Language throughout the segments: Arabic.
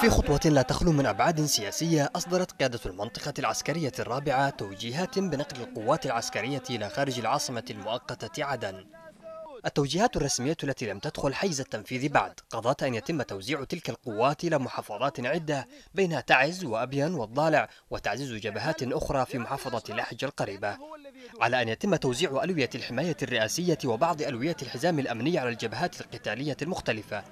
في خطوة لا تخلو من أبعاد سياسية أصدرت قيادة المنطقة العسكرية الرابعة توجيهات بنقل القوات العسكرية إلى خارج العاصمة المؤقتة عدن. التوجيهات الرسمية التي لم تدخل حيز التنفيذ بعد قضت أن يتم توزيع تلك القوات إلى محافظات عدة بينها تعز وأبين والضالع وتعزيز جبهات أخرى في محافظة لحج القريبة. على أن يتم توزيع ألوية الحماية الرئاسية وبعض ألوية الحزام الأمني على الجبهات القتالية المختلفة.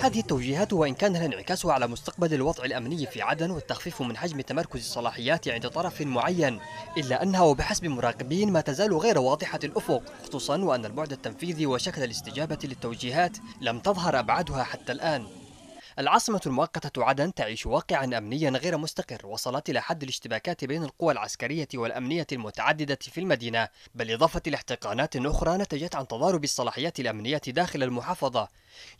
هذه التوجيهات وإن كان لها انعكاسها على مستقبل الوضع الأمني في عدن والتخفيف من حجم تمركز الصلاحيات عند طرف معين إلا أنها وبحسب مراقبين ما تزال غير واضحة الأفق خصوصا وأن البعد التنفيذي وشكل الاستجابة للتوجيهات لم تظهر أبعادها حتى الآن. العاصمة المؤقتة عدن تعيش واقعا أمنيا غير مستقر وصلت إلى حد الاشتباكات بين القوى العسكرية والأمنية المتعددة في المدينة. بل إضافة إلى احتقانات أخرى نتجت عن تضارب الصلاحيات الأمنية داخل المحافظة.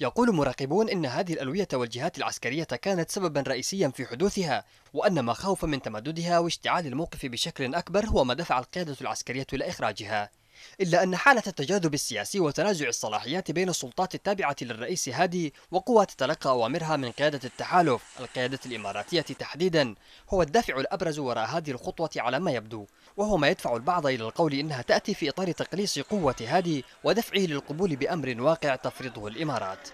يقول مراقبون إن هذه الألوية والجهات العسكرية كانت سببا رئيسيا في حدوثها وأن ما خوف من تمددها واشتعال الموقف بشكل أكبر هو ما دفع القيادة العسكرية إلى إخراجها إلا أن حالة التجاذب السياسي وتنازع الصلاحيات بين السلطات التابعة للرئيس هادي وقوى تتلقى أوامرها من قيادة التحالف. القيادة الإماراتية تحديدا هو الدافع الأبرز وراء هذه الخطوة على ما يبدو وهو ما يدفع البعض إلى القول إنها تأتي في إطار تقليص قوة هادي ودفعه للقبول بأمر واقع تفرضه الإمارات.